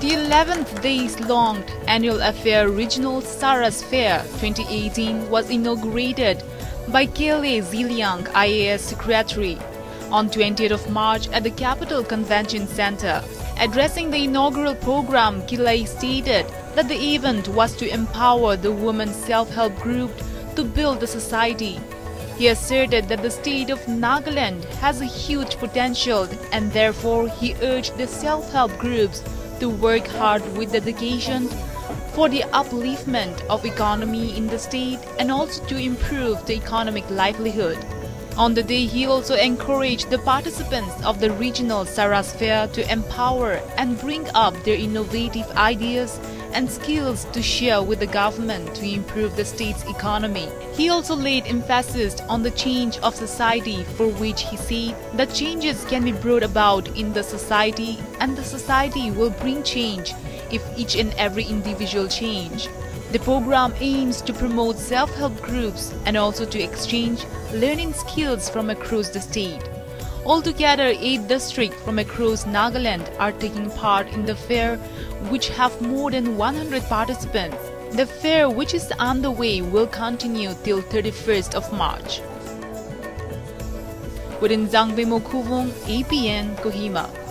The 11th days-long annual affair Regional Saras Fair 2018 was inaugurated by Kele Zeliang, IAS Secretary, on 20th of March at the Capital Convention Center. Addressing the inaugural program, Kilai stated that the event was to empower the women's self-help group to build the society. He asserted that the state of Nagaland has a huge potential and therefore he urged the self-help groups to work hard with dedication for the upliftment of economy in the state and also to improve the economic livelihood. On the day, he also encouraged the participants of the regional Saras Fair to empower and bring up their innovative ideas and skills to share with the government to improve the state's economy. He also laid emphasis on the change of society for which he said that changes can be brought about in the society and the society will bring change if each and every individual change. The program aims to promote self-help groups and also to exchange learning skills from across the state. Altogether, eight districts from across Nagaland are taking part in the fair, which have more than 100 participants. The fair, which is underway, will continue till 31st of March. Within Zangvemo Kuvong, APN, Kohima.